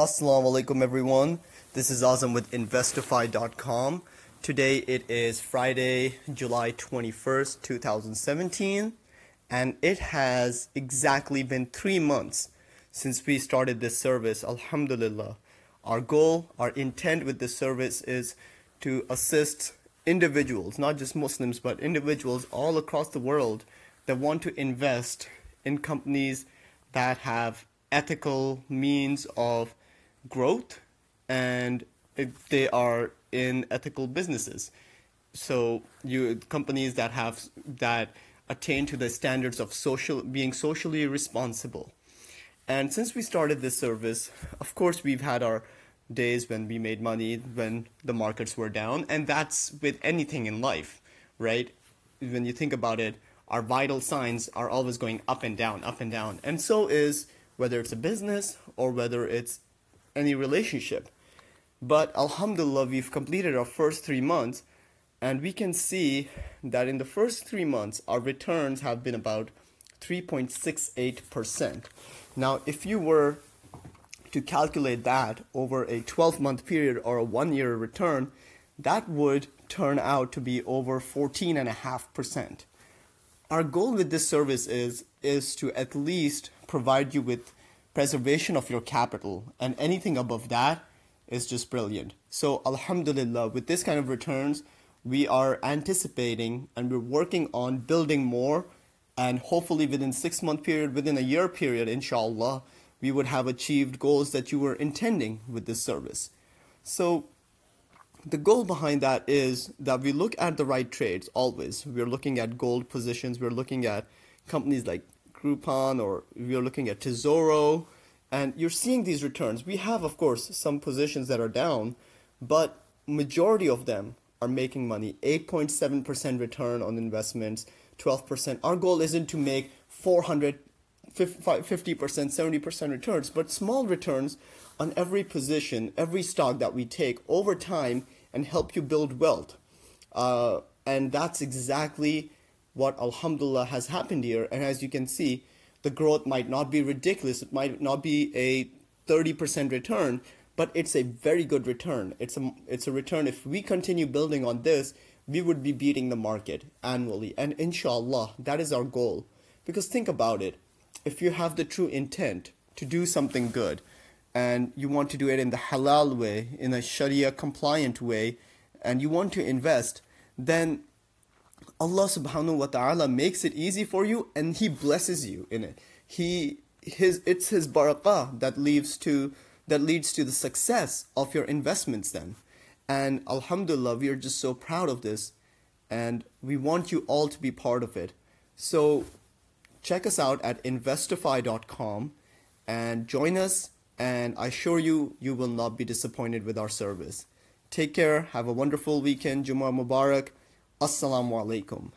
Assalamu alaikum everyone. This is Azam with Investofy.com. Today it is Friday, July 21st, 2017, and it has exactly been three months since we started this service. Alhamdulillah. Our goal, our intent with this service is to assist individuals, not just Muslims, but individuals all across the world that want to invest in companies that have ethical means of growth and they are in ethical businesses. So you companies that have that attain to the standards of social being socially responsible. And since we started this service, of course we've had our days when we made money when the markets were down and that's with anything in life, right? When you think about it, our vital signs are always going up and down, up and down. And so is whether it's a business or whether it's any relationship. But Alhamdulillah, we've completed our first three months, and we can see that in the first three months, our returns have been about 3.68%. Now, if you were to calculate that over a 12 month period or a one year return, that would turn out to be over 14.5%. Our goal with this service is, is to at least provide you with preservation of your capital and anything above that is just brilliant. So alhamdulillah with this kind of returns we are anticipating and we're working on building more. And hopefully within six month period within a year period inshallah we would have achieved goals that you were intending with this service. So the goal behind that is that we look at the right trades always. We're looking at gold positions. We're looking at companies like Groupon or you're looking at Tesoro, and you're seeing these returns. We have, of course, some positions that are down, but majority of them are making money. 8.7% return on investments, 12%. Our goal isn't to make 400 50%, 70% returns, but small returns on every position, every stock that we take over time and help you build wealth. Uh, and that's exactly what Alhamdulillah has happened here. And as you can see, the growth might not be ridiculous. It might not be a 30% return, but it's a very good return. It's a, it's a return. If we continue building on this, we would be beating the market annually. And inshallah, that is our goal. Because think about it. If you have the true intent to do something good, and you want to do it in the halal way, in a Sharia compliant way, and you want to invest, then Allah subhanahu wa ta'ala makes it easy for you and He blesses you in it. He his it's his barakah that leads to that leads to the success of your investments then. And Alhamdulillah, we are just so proud of this and we want you all to be part of it. So check us out at investofy.com and join us and I assure you you will not be disappointed with our service. Take care, have a wonderful weekend, Jummah Mubarak. Assalamu alaikum.